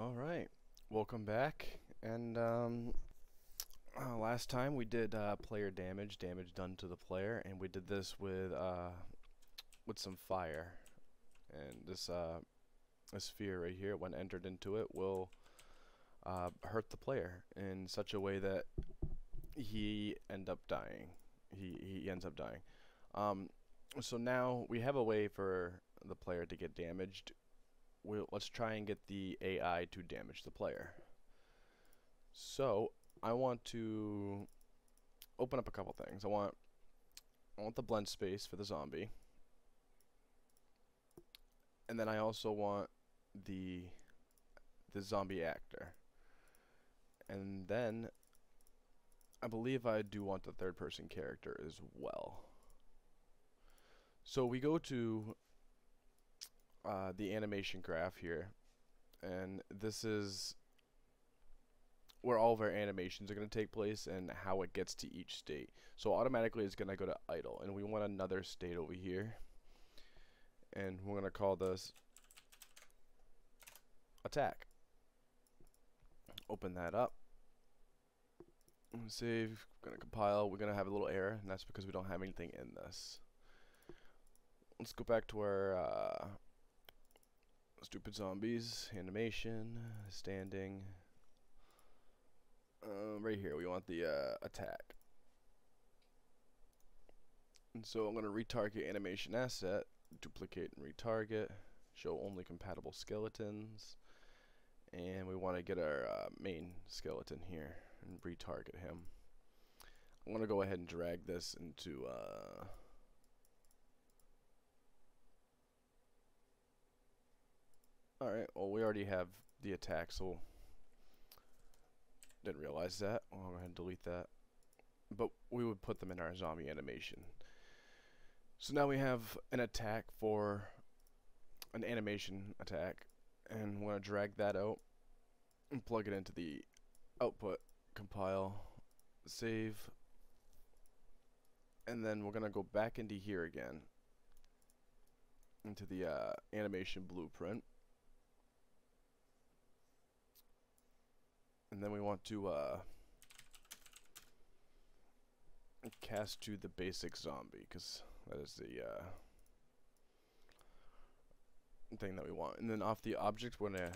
All right, welcome back. And um, uh, last time we did uh, player damage, damage done to the player, and we did this with uh, with some fire. And this uh, sphere right here, when entered into it, will uh, hurt the player in such a way that he end up dying. He he ends up dying. Um, so now we have a way for the player to get damaged we'll, let's try and get the AI to damage the player. So I want to open up a couple things. I want I want the blend space for the zombie. And then I also want the the zombie actor. And then I believe I do want the third person character as well. So we go to uh, the animation graph here. And this is where all of our animations are going to take place and how it gets to each state. So automatically it's going to go to idle. And we want another state over here. And we're going to call this attack. Open that up. Save. Going to compile. We're going to have a little error and that's because we don't have anything in this. Let's go back to our uh, Stupid zombies, animation, standing. Uh, right here, we want the uh, attack. And so I'm going to retarget animation asset, duplicate and retarget, show only compatible skeletons. And we want to get our uh, main skeleton here and retarget him. I'm going to go ahead and drag this into uh, Alright, well we already have the attack, so didn't realize that. I'll go ahead and delete that. But we would put them in our zombie animation. So now we have an attack for an animation attack. And we're going to drag that out and plug it into the output, compile, save, and then we're going to go back into here again, into the uh, animation blueprint. And then we want to uh, cast to the basic zombie because that is the uh, thing that we want. And then off the object, we're gonna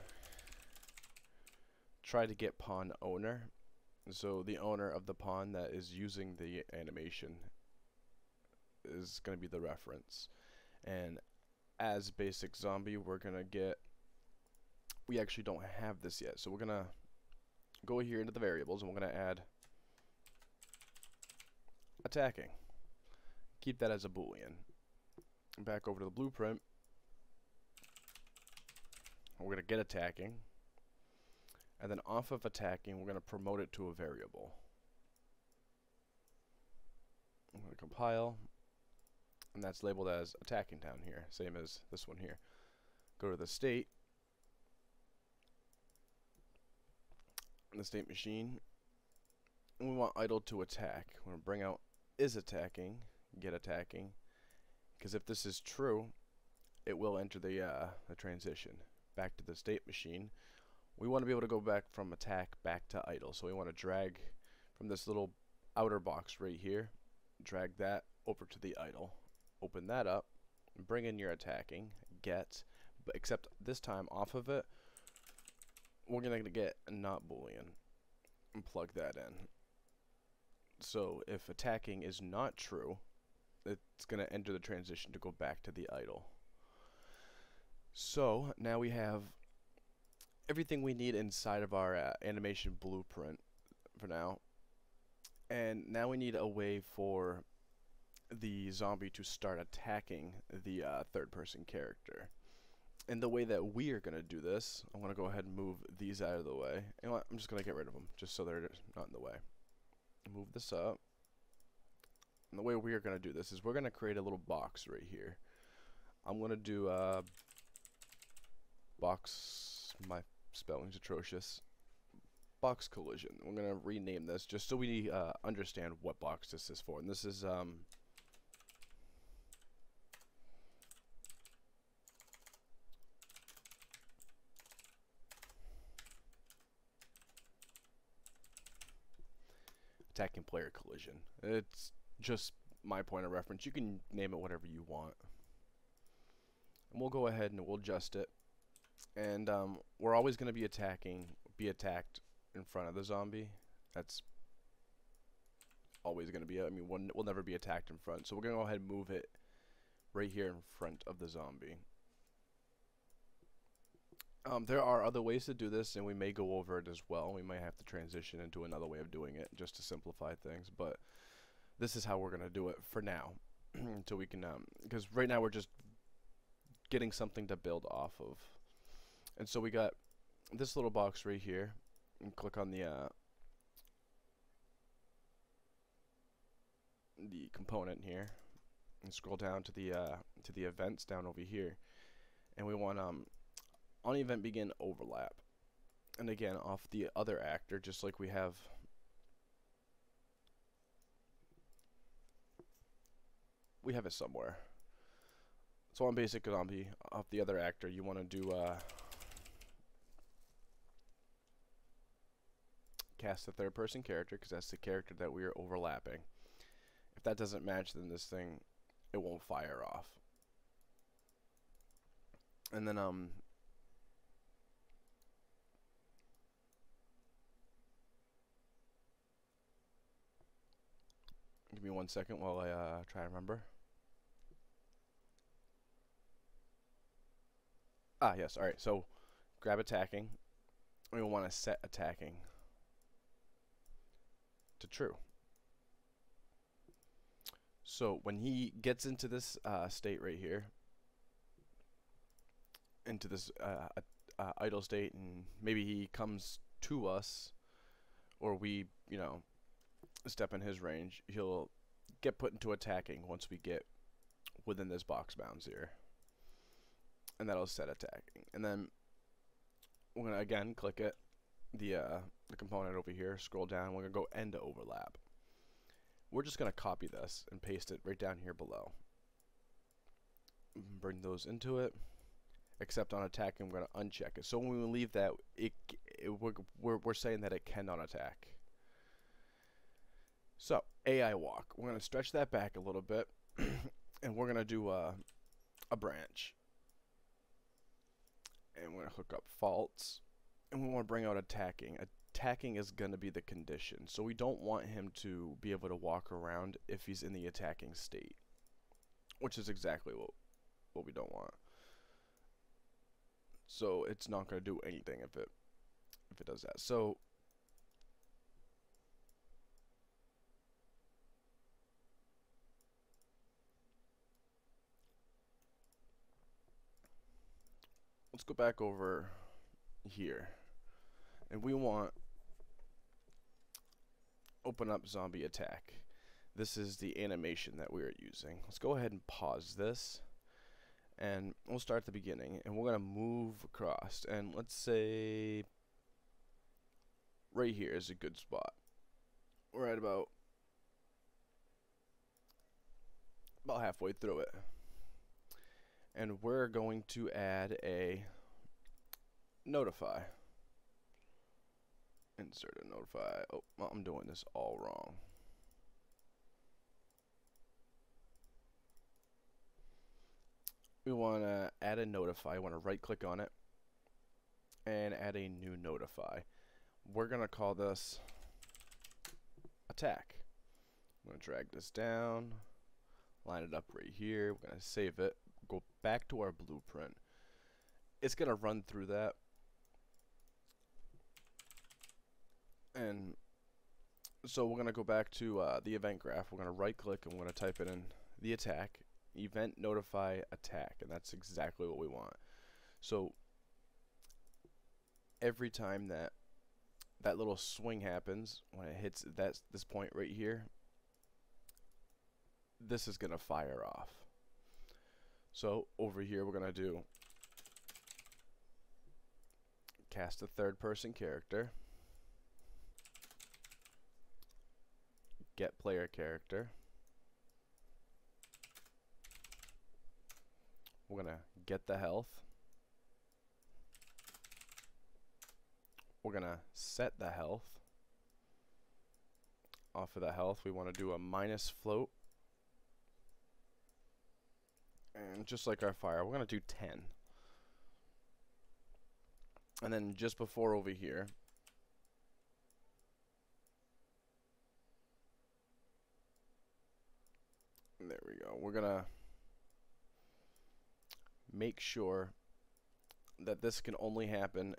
try to get pawn owner. So the owner of the pawn that is using the animation is going to be the reference. And as basic zombie, we're going to get, we actually don't have this yet. So we're going to go here into the variables and we're going to add attacking. Keep that as a boolean. Back over to the blueprint. We're going to get attacking. And then off of attacking, we're going to promote it to a variable. I'm going to compile. And that's labeled as attacking down here, same as this one here. Go to the state. The state machine. And we want idle to attack. We're going to bring out is attacking, get attacking. Because if this is true, it will enter the, uh, the transition back to the state machine. We want to be able to go back from attack back to idle. So we want to drag from this little outer box right here, drag that over to the idle, open that up, bring in your attacking, get, but except this time off of it, we're going to get not boolean and plug that in. So if attacking is not true, it's going to enter the transition to go back to the idle. So now we have everything we need inside of our uh, animation blueprint for now. And now we need a way for the zombie to start attacking the uh, third person character and the way that we are going to do this, I'm going to go ahead and move these out of the way. You know? I'm just going to get rid of them, just so they're not in the way. Move this up. And the way we are going to do this is we're going to create a little box right here. I'm going to do a box, my spelling's atrocious, box collision. We're going to rename this just so we uh, understand what box this is for. And this is um, attacking player collision. It's just my point of reference. You can name it whatever you want. And we'll go ahead and we'll adjust it. And um, we're always going to be attacking, be attacked in front of the zombie. That's always going to be, I mean, we'll, we'll never be attacked in front. So we're going to go ahead and move it right here in front of the zombie. Um, there are other ways to do this, and we may go over it as well. We might have to transition into another way of doing it just to simplify things, but this is how we're going to do it for now. until we can, because um, right now we're just getting something to build off of. And so we got this little box right here, and click on the uh, the component here, and scroll down to the uh, to the events down over here, and we want um on event begin overlap. And again, off the other actor, just like we have we have it somewhere. So on basic zombie, off the other actor, you want to do uh, cast the third person character because that's the character that we are overlapping. If that doesn't match, then this thing it won't fire off. And then um Give me one second while I uh, try to remember. Ah, yes. All right. So grab attacking. We want to set attacking to true. So when he gets into this uh, state right here, into this uh, idle state, and maybe he comes to us, or we, you know, step in his range, he'll get put into attacking once we get within this box bounds here. And that'll set attacking. And then we're gonna again click it, the uh, the component over here, scroll down, we're gonna go end to overlap. We're just gonna copy this and paste it right down here below. Bring those into it. Except on attacking, we're gonna uncheck it. So when we leave that, it, it we're, we're we're saying that it cannot attack. So, AI walk. We're going to stretch that back a little bit, and we're going to do a, a branch. And we're going to hook up false, and we want to bring out attacking. Attacking is going to be the condition, so we don't want him to be able to walk around if he's in the attacking state, which is exactly what, what we don't want. So it's not going to do anything if it if it does that. So let's go back over here. And we want open up zombie attack. This is the animation that we are using. Let's go ahead and pause this. And we'll start at the beginning and we're gonna move across. And let's say right here is a good spot. We're at about about halfway through it and we're going to add a notify. Insert a notify. Oh I'm doing this all wrong. We want to add a notify. Want to right click on it and add a new notify. We're gonna call this attack. I'm gonna drag this down line it up right here. We're gonna save it go back to our blueprint. It's going to run through that. And so we're going to go back to uh, the event graph. We're going to right click and we're going to type it in the attack, event notify attack. And that's exactly what we want. So every time that that little swing happens, when it hits that this point right here, this is going to fire off. So over here we're going to do cast a third person character, get player character, we're going to get the health, we're going to set the health, off of the health. We want to do a minus float. And just like our fire, we're going to do 10. And then just before over here, there we go. We're going to make sure that this can only happen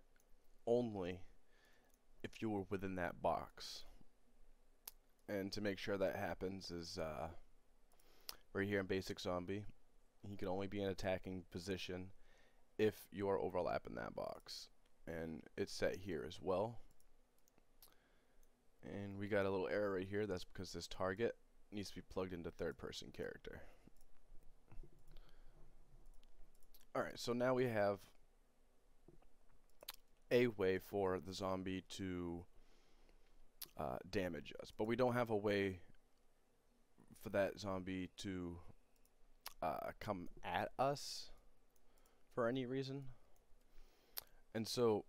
only if you were within that box. And to make sure that happens is uh, right here in basic zombie, he can only be in attacking position if you are overlapping that box. And it's set here as well. And we got a little error right here. That's because this target needs to be plugged into third person character. Alright, so now we have a way for the zombie to uh, damage us, but we don't have a way for that zombie to uh, come at us for any reason. And so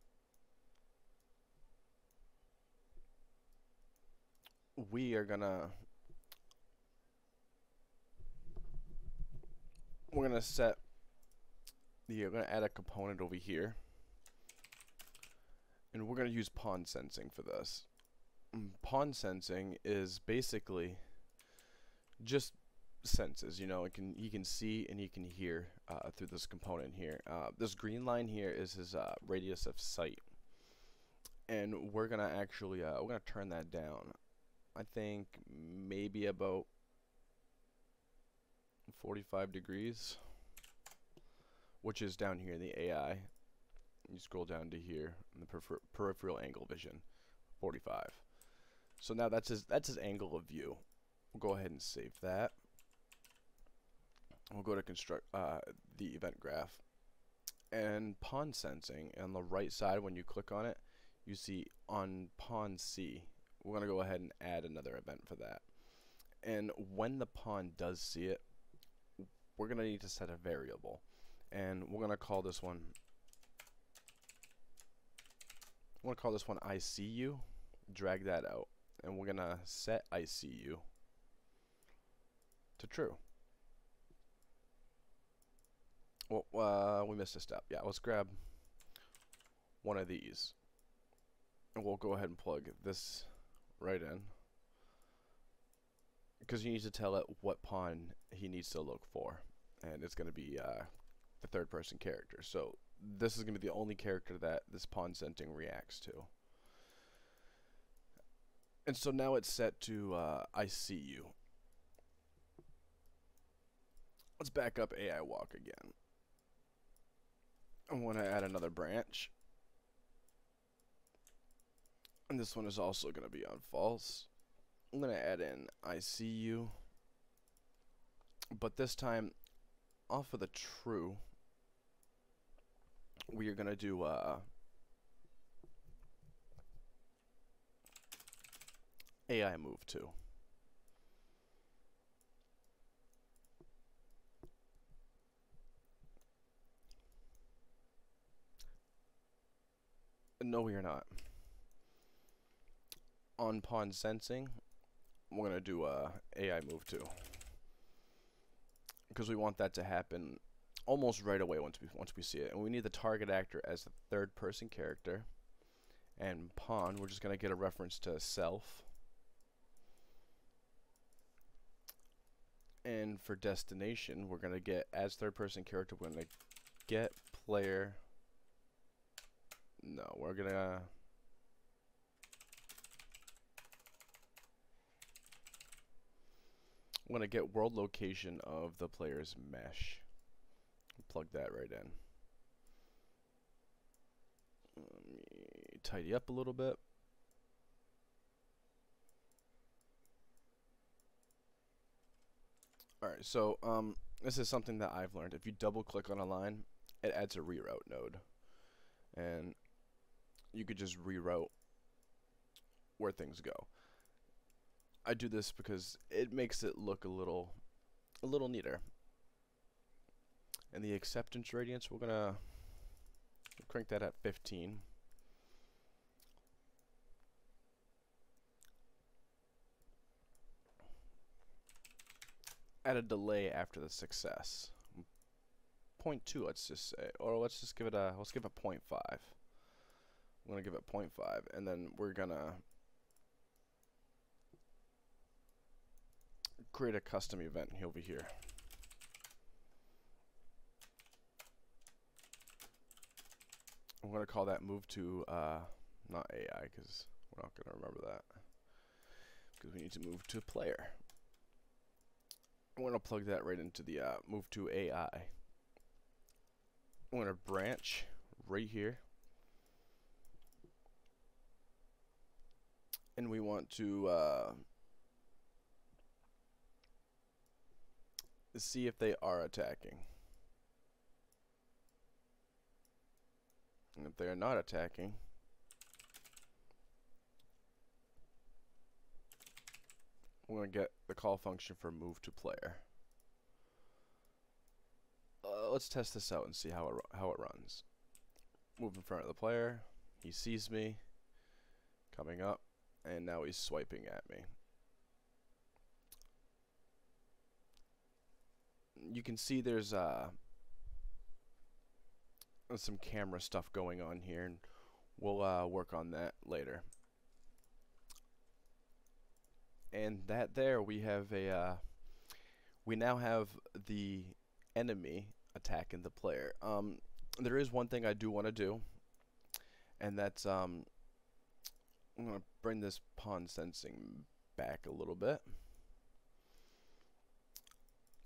we are gonna we're gonna set we're gonna add a component over here and we're gonna use pawn sensing for this mm, pawn sensing is basically just senses you know it can he can see and he can hear uh, through this component here. Uh, this green line here is his uh, radius of sight. And we're gonna actually uh, we're gonna turn that down I think maybe about 45 degrees which is down here in the AI you scroll down to here in the peripher peripheral angle vision 45 so now that's his that's his angle of view. We'll go ahead and save that we'll go to construct uh, the event graph. And pawn sensing on the right side when you click on it you see on pawn C we're gonna go ahead and add another event for that. And when the pawn does see it we're gonna need to set a variable. And we're gonna call this one I'm gonna call this one ICU drag that out. And we're gonna set ICU to true well, uh, we missed a step. Yeah, let's grab one of these. And we'll go ahead and plug this right in. Because you need to tell it what pawn he needs to look for. And it's going to be uh, the third person character. So this is going to be the only character that this pawn sensing reacts to. And so now it's set to uh, I see you. Let's back up AI walk again. I want to add another branch. And this one is also going to be on false. I'm going to add in I see you. But this time, off of the true, we are going to do uh, AI move to. No, we are not. On pawn sensing, we're going to do a AI move to. Because we want that to happen almost right away once we once we see it. And we need the target actor as the third person character. And pawn, we're just going to get a reference to self. And for destination, we're going to get as third person character, we're going to get player no, we're gonna... I'm gonna get world location of the player's mesh. Plug that right in. Let me tidy up a little bit. Alright, so um, this is something that I've learned. If you double click on a line, it adds a reroute node. And you could just reroute where things go. I do this because it makes it look a little a little neater. And the acceptance radiance, we're gonna crank that at 15. at a delay after the success. 0.2, let's just say, or let's just give it a, let's give it a 0.5. I'm gonna give it 0.5, and then we're gonna create a custom event over here. I'm gonna call that move to uh, not AI because we're not gonna remember that because we need to move to player. I'm gonna plug that right into the uh, move to AI. I'm gonna branch right here. And we want to uh, see if they are attacking. And if they are not attacking, we're going to get the call function for move to player. Uh, let's test this out and see how it, how it runs. Move in front of the player. He sees me coming up, and now he's swiping at me. You can see there's uh, some camera stuff going on here, and we'll uh, work on that later. And that there, we have a, uh, we now have the enemy attacking the player. Um, there is one thing I do want to do, and that's um, I'm gonna bring this pawn sensing back a little bit,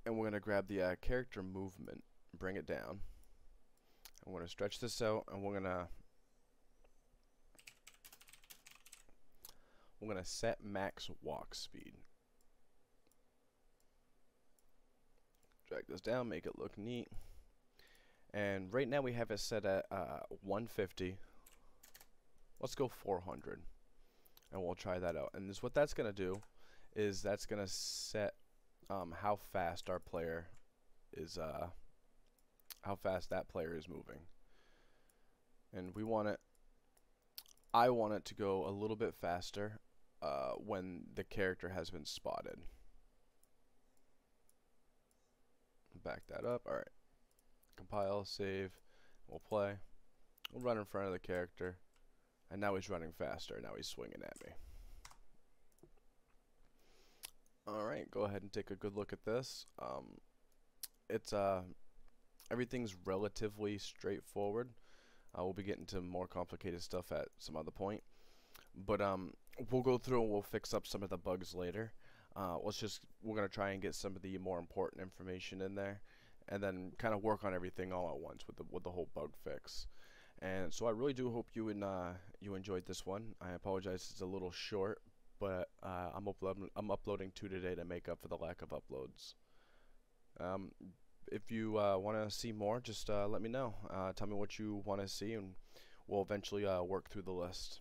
and we're gonna grab the uh, character movement, bring it down. I'm going to stretch this out and we're going to we're going to set max walk speed. Drag this down, make it look neat. And right now we have it set at uh, 150. Let's go 400. And we'll try that out. And this, what that's going to do is that's going to set um, how fast our player is uh, how fast that player is moving. And we want it, I want it to go a little bit faster uh, when the character has been spotted. Back that up. Alright. Compile, save, we'll play. We'll run in front of the character. And now he's running faster. Now he's swinging at me. Alright, go ahead and take a good look at this. Um, it's uh, everything's relatively straightforward. Uh, we'll be getting to more complicated stuff at some other point. But um, we'll go through and we'll fix up some of the bugs later. Uh, let's just, we're going to try and get some of the more important information in there. And then kind of work on everything all at once with the, with the whole bug fix. And so I really do hope you and uh, you enjoyed this one. I apologize it's a little short, but uh, I'm uploading I'm uploading two today to make up for the lack of uploads. Um, if you uh, want to see more, just uh, let me know. Uh, tell me what you want to see, and we'll eventually uh, work through the list.